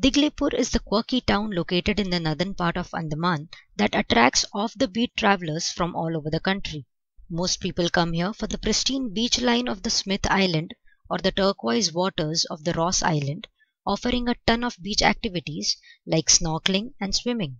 Diglipur is the quirky town located in the northern part of Andaman that attracts off the beat travelers from all over the country. Most people come here for the pristine beach line of the Smith Island or the turquoise waters of the Ross Island, offering a ton of beach activities like snorkeling and swimming.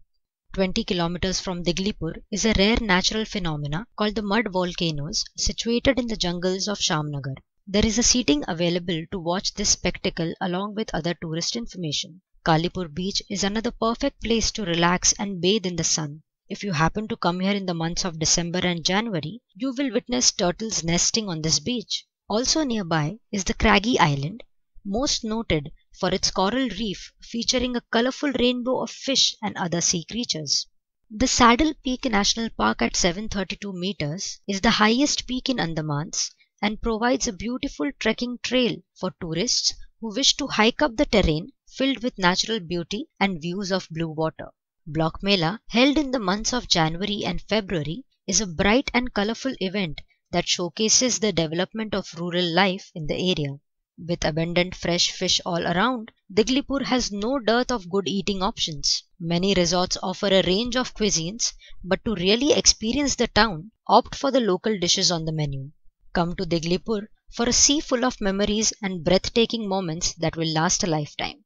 20 kilometers from Diglipur is a rare natural phenomena called the mud volcanoes situated in the jungles of Shyamnagar. There is a seating available to watch this spectacle along with other tourist information. Kalipur beach is another perfect place to relax and bathe in the sun. If you happen to come here in the months of December and January, you will witness turtles nesting on this beach. Also nearby is the craggy island, most noted for its coral reef featuring a colorful rainbow of fish and other sea creatures. The Saddle Peak National Park at 732 meters is the highest peak in Andamans and provides a beautiful trekking trail for tourists who wish to hike up the terrain filled with natural beauty and views of blue water. Block Mela, held in the months of January and February, is a bright and colorful event that showcases the development of rural life in the area. With abundant fresh fish all around, Diglipur has no dearth of good eating options. Many resorts offer a range of cuisines, but to really experience the town, opt for the local dishes on the menu. Come to Diglipur for a sea full of memories and breathtaking moments that will last a lifetime.